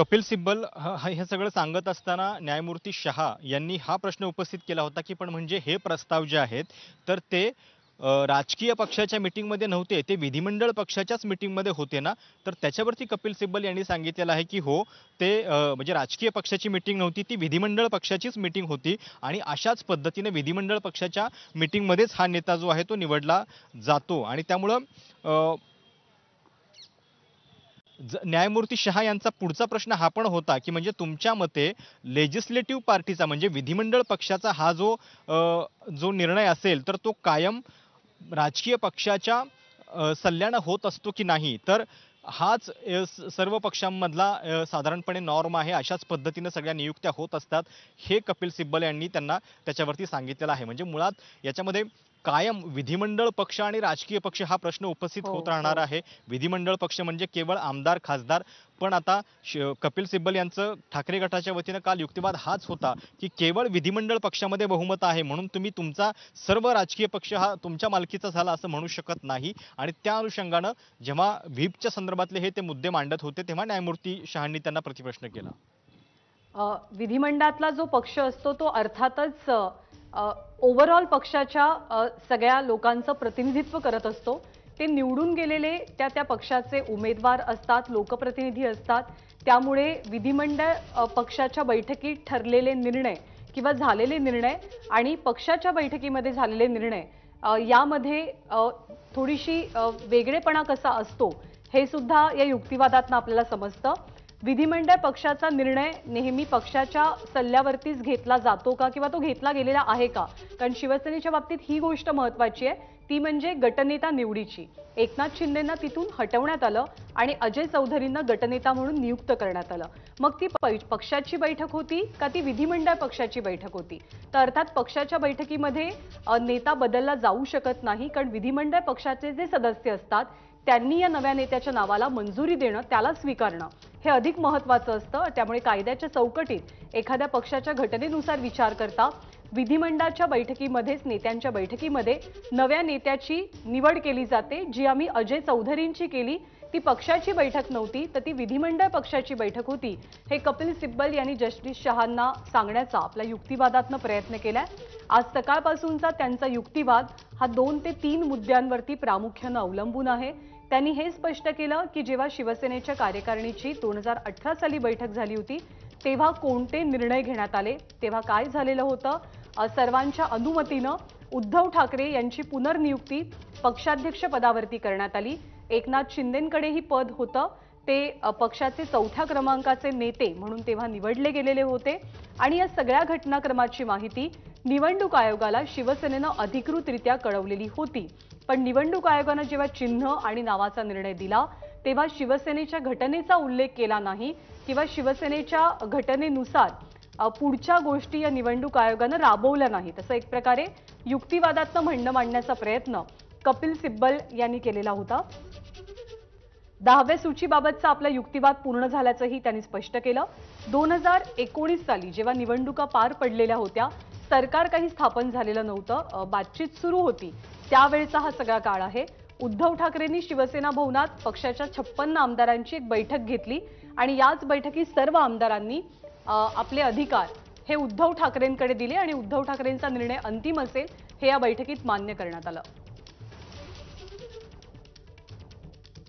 कपिल सिब्बल हे सगळं सांगत असताना न्यायमूर्ती शहा यांनी हा प्रश्न उपस्थित केला होता की पण म्हणजे हे प्रस्ताव जे आहेत तर ते राजकीय पक्षाच्या मीटिंगमध्ये नव्हते ते विधिमंडळ पक्षाच्याच मीटिंगमध्ये होते ना? तर त्याच्यावरती कपिल सिब्बल यांनी सांगितलेलं आहे की हो ते म्हणजे राजकीय पक्षाची मीटिंग नव्हती ती विधिमंडळ पक्षाचीच मीटिंग होती आणि अशाच पद्धतीने विधिमंडळ पक्षाच्या मीटिंगमध्येच हा नेता जो आहे तो निवडला जातो आणि त्यामुळं न्यायमूर्ती शहा यांचा पुढचा प्रश्न हा पण होता की म्हणजे तुमच्या मते लेजिस्लेटिव्ह पार्टीचा म्हणजे विधिमंडळ पक्षाचा हा जो जो निर्णय असेल तर तो कायम राजकीय पक्षाच्या सल्ल्यानं होत असतो की नाही? तर हाच स- सर्व पक्षांमधला साधारणपणे नॉर्म आहे अशाच पद्धतीनं सगळ्या नियुक्त्या होत असतात हे कपिल सिब्बल यांनी त्यांना त्याच्यावरती सांगितलेलं आहे. म्हणजे मुळात याच्यामध्ये कायम विधिमंडळ पक्ष आणि राजकीय पक्ष हा प्रश्न उपस्थित हो, होत राहणार हो. आहे. विधिमंडळ पक्ष म्हणजे केवळ आमदार खासदार पण आता कपिल सिब्बल यांचं ठाकरे गटाच्या वतीनं काल युक्तिवाद हाच होता की केवळ विधिमंडळ पक्षामध्ये बहुमत आहे म्हणून तुम्ही तुमचा सर्व राजकीय पक्ष हा तुमच्या मालकीचा झाला असं म्हणू शकत नाही. आणि त्या अनुषंगानं जेव्हा व्हीपच्या संदर्भातले हे ते मुद्दे मांडत होते तेव्हा न्यायमूर्ती शहांनी त्यांना प्रतिप्रश्न केला. विधिमंडळातला जो पक्ष असतो तो अर्थातच ओव्हरऑल पक्षाच्या सगळ्या लोकांचं प्रतिनिधित्व करत असतो. ते निवडून गेलेले त्या त्या पक्षाचे उमेदवार असतात लोकप्रतिनिधी असतात. त्यामुळे विधिमंडळ पक्षाच्या बैठकीत ठरलेले निर्णय किंवा झालेले निर्णय आणि पक्षाच्या बैठकीमध्ये झालेले निर्णय यामध्ये थोडीशी वेगळेपणा कसा असतो हे सुद्धा या युक्तिवादातनं आपल्याला समजतं. विधिमंडळ पक्षाचा निर्णय नेहमी पक्षाच्या सल्ल्यावरतीच घेतला जातो का किंवा तो घेतला गेलेला आहे का? कारण शिवसेनेच्या बाबतीत ही गोष्ट महत्वाची आहे. ती म्हणजे गटनेता निवडीची. एकनाथ शिंदेंना तिथून हटवण्यात आलं आणि अजय चौधरींना गटनेता म्हणून नियुक्त करण्यात आलं. मग ती पक्षाची बैठक होती का ती विधिमंडळ पक्षाची बैठक होती? तर अर्थात पक्षाच्या बैठकीमध्ये नेता बदलला जाऊ शकत नाही कारण विधिमंडळ पक्षाचे जे सदस्य असतात त्यांनी या नव्या नेत्याच्या नावाला मंजुरी देणं त्याला स्वीकारणं. हे अधिक महत्वाचं असतं. त्यामुळे कायद्याच्या चौकटीत एखाद्या पक्षाच्या घटनेनुसार विचार करता विधिमंडळाच्या बैठकीमध्येच नेत्यांच्या बैठकीमध्ये नव्या नेत्याची निवड केली जाते. जी आम्ही अजय चौधरींची केली ती पक्षाची बैठक नव्हती तर ती विधिमंडळ पक्षाची बैठक होती हे कपिल सिब्बल यांनी जस्टिस शहांना सांगण्याचा आपल्या युक्तिवादातनं प्रयत्न केलाय. आज सकाळपासूनचा त्यांचा युक्तिवाद हा दोन ते तीन मुद्द्यांवरती प्रामुख्यानं अवलंबून आहे. त्यांनी हे स्पष्ट केलं की जेव्हा शिवसेनेच्या कार्यकारिणीची दोन हजार अठरा साली बैठक झाली होती तेव्हा कोणते निर्णय घेण्यात आले तेव्हा काय झालेलं होतं सर्वांच्या अनुमतीनं उद्धव ठाकरे यांची पुनर्नियुक्ती पक्षाध्यक्ष पदावरती करण्यात आली. एकनाथ शिंदेकडे ही पद होतं. ते पक्षाचे चौथ्या क्रमांकाचे नेते म्हणून तेव्हा निवडले गेलेले होते. आणि या सगळ्या घटनाक्रमाची माहिती निवडणूक आयोगाला शिवसेनेनं अधिकृतरित्या कळवलेली होती. पण निवडणूक आयोगानं जेव्हा चिन्ह आणि नावाचा निर्णय दिला तेव्हा शिवसेनेच्या घटनेचा उल्लेख केला नाही किंवा शिवसेनेच्या घटनेनुसार पुढच्या गोष्टी या निवडणूक आयोगानं राबवल्या नाही तसं एक प्रकारे युक्तिवादातनं म्हणणं मांडण्याचा प्रयत्न कपिल सिब्बल यांनी केलेला होता. दहाव्या सूचीबाबतचा आपला युक्तिवाद पूर्ण झाल्याचंही त्यांनी स्पष्ट केलं. दोन हजार एकोणीस साली जेव्हा निवडणुका पार पडलेल्या होत्या सरकार काही स्थापन झालेलं नव्हतं बातचीत सुरू होती. त्यावेळचा हा सगळा काळ आहे. उद्धव ठाकरेंनी शिवसेना भवनात पक्षाच्या छप्पन्न आमदारांची एक बैठक घेतली आणि याच बैठकीत सर्व आमदारांनी आपले अधिकार हे उद्धव ठाकरेंकडे दिले आणि उद्धव ठाकरेंचा निर्णय अंतिम असेल हे या बैठकीत मान्य करण्यात आलं.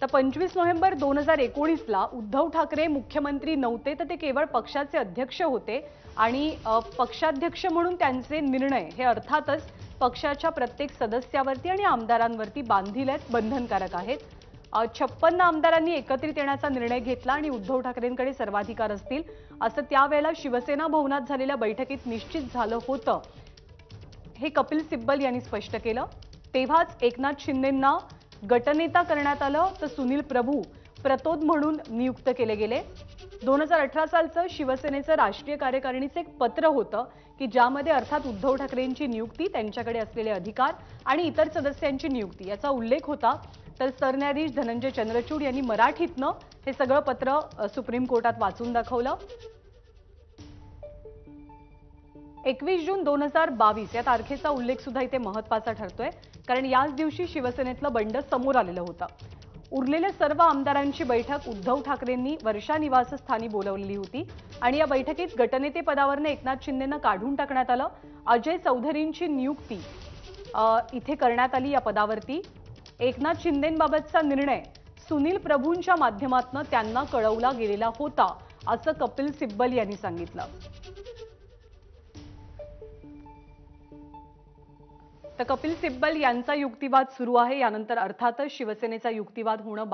तर पंचवीस नोव्हेंबर दोन हजार एकोणीसला उद्धव ठाकरे मुख्यमंत्री नव्हते तर ते केवळ पक्षाचे अध्यक्ष होते आणि पक्षाध्यक्ष म्हणून त्यांचे निर्णय हे अर्थातच पक्षाच्या प्रत्येक सदस्यावरती आणि आमदारांवरती बांधील आहेत बंधनकारक आहेत. छप्पन्न आमदारांनी एकत्रित येण्याचा निर्णय घेतला आणि उद्धव ठाकरेंकडे सर्वाधिकार असतील असं त्यावेळेला शिवसेना भवनात झालेल्या बैठकीत निश्चित झालं होतं. हे कपिल सिब्बल यांनी स्पष्ट केलं. तेव्हाच एकनाथ शिंदेंना गटनेता करण्यात आलं तर सुनील प्रभू प्रतोद म्हणून नियुक्त केले गेले. दोन हजार अठरा सालचं शिवसेनेचं राष्ट्रीय कार्यकारिणीचं एक पत्र होतं की ज्यामध्ये अर्थात उद्धव ठाकरेंची नियुक्ती त्यांच्याकडे असलेले अधिकार आणि इतर सदस्यांची नियुक्ती याचा उल्लेख होता. तर सरन्यायाधीश धनंजय चंद्रचूड यांनी मराठीतनं हे सगळं पत्र सुप्रीम कोर्टात वाचून दाखवलं. एकवीस जून दोन हजार बावीस या तारखेचा उल्लेख सुद्धा इथे महत्त्वाचा ठरतोय. कारण याच दिवशी शिवसेनेतलं बंड समोर आलेलं होतं. उरलेल्या सर्व आमदारांची बैठक उद्धव ठाकरेंनी वर्षा निवासस्थानी बोलवलेली होती आणि या बैठकीत गटनेते पदावरनं एकनाथ शिंदेनं काढून टाकण्यात आलं. अजय चौधरींची नियुक्ती इथे करण्यात आली या पदावरती. एकनाथ शिंदेबाबतचा निर्णय सुनील प्रभूंच्या माध्यमातून त्यांना कळवला गेलेला होता असं कपिल सिब्बल यांनी सांगितलं. तर कपिल सिब्बल यांचा युक्तिवाद सुरू आहे. यानंतर अर्थातच शिवसेनेचा युक्तिवाद होणं